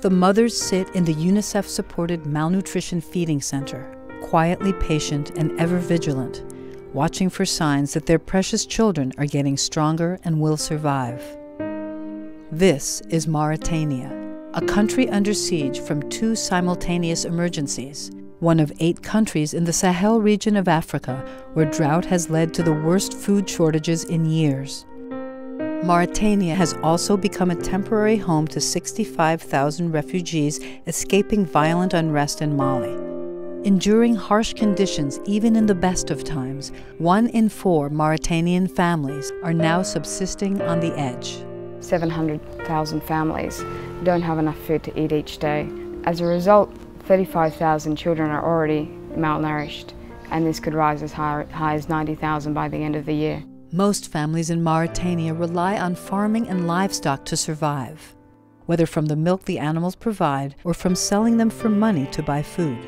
The mothers sit in the UNICEF supported malnutrition feeding center, quietly patient and ever vigilant, watching for signs that their precious children are getting stronger and will survive. This is Mauritania, a country under siege from two simultaneous emergencies, one of eight countries in the Sahel region of Africa where drought has led to the worst food shortages in years. Mauritania has also become a temporary home to 65,000 refugees escaping violent unrest in Mali. Enduring harsh conditions even in the best of times, one in four Mauritanian families are now subsisting on the edge. 700,000 families don't have enough food to eat each day. As a result, 35,000 children are already malnourished, and this could rise as high, high as 90,000 by the end of the year. Most families in Mauritania rely on farming and livestock to survive, whether from the milk the animals provide or from selling them for money to buy food.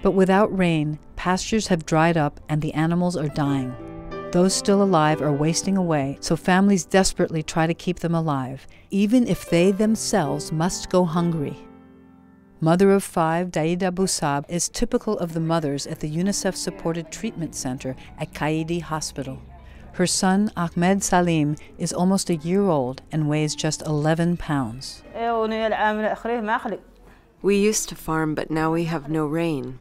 But without rain, pastures have dried up and the animals are dying. Those still alive are wasting away, so families desperately try to keep them alive, even if they themselves must go hungry. Mother of five, Daida Boussab, is typical of the mothers at the UNICEF supported treatment center at Kaidi Hospital. Her son, Ahmed Salim, is almost a year old and weighs just 11 pounds. We used to farm, but now we have no rain.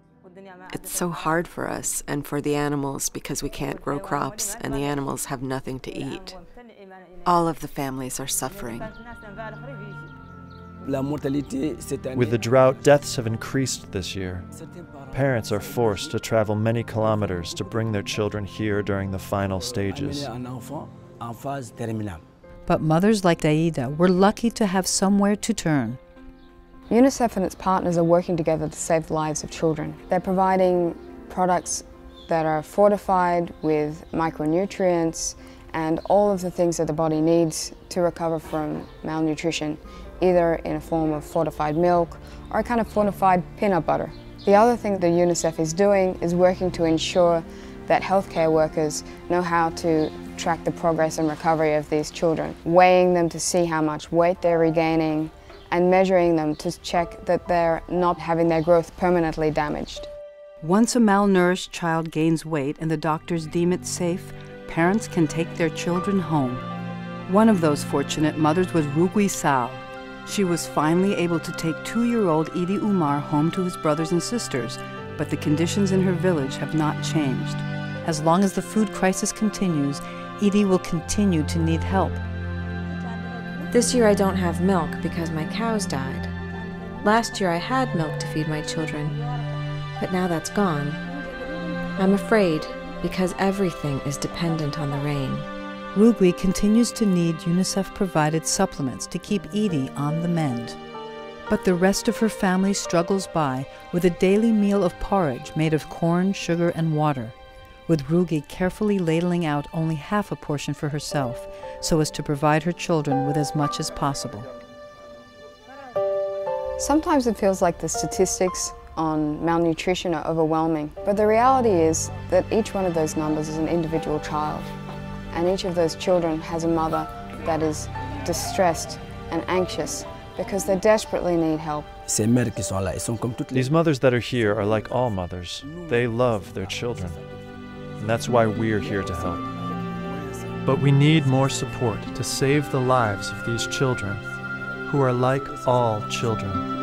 It's so hard for us and for the animals because we can't grow crops and the animals have nothing to eat. All of the families are suffering. With the drought, deaths have increased this year. Parents are forced to travel many kilometers to bring their children here during the final stages. But mothers like Daida were lucky to have somewhere to turn. UNICEF and its partners are working together to save the lives of children. They're providing products that are fortified with micronutrients and all of the things that the body needs to recover from malnutrition either in a form of fortified milk or a kind of fortified peanut butter. The other thing that UNICEF is doing is working to ensure that healthcare workers know how to track the progress and recovery of these children, weighing them to see how much weight they're regaining, and measuring them to check that they're not having their growth permanently damaged. Once a malnourished child gains weight and the doctors deem it safe, parents can take their children home. One of those fortunate mothers was Rugui Sal, she was finally able to take two year old Idi Umar home to his brothers and sisters, but the conditions in her village have not changed. As long as the food crisis continues, Idi will continue to need help. This year I don't have milk because my cows died. Last year I had milk to feed my children, but now that's gone. I'm afraid because everything is dependent on the rain. Rugui continues to need UNICEF provided supplements to keep Idi on the mend. But the rest of her family struggles by with a daily meal of porridge made of corn, sugar, and water, with Rugui carefully ladling out only half a portion for herself so as to provide her children with as much as possible. Sometimes it feels like the statistics on malnutrition are overwhelming, but the reality is that each one of those numbers is an individual child and each of those children has a mother that is distressed and anxious because they desperately need help. These mothers that are here are like all mothers. They love their children. And that's why we're here to help. But we need more support to save the lives of these children, who are like all children.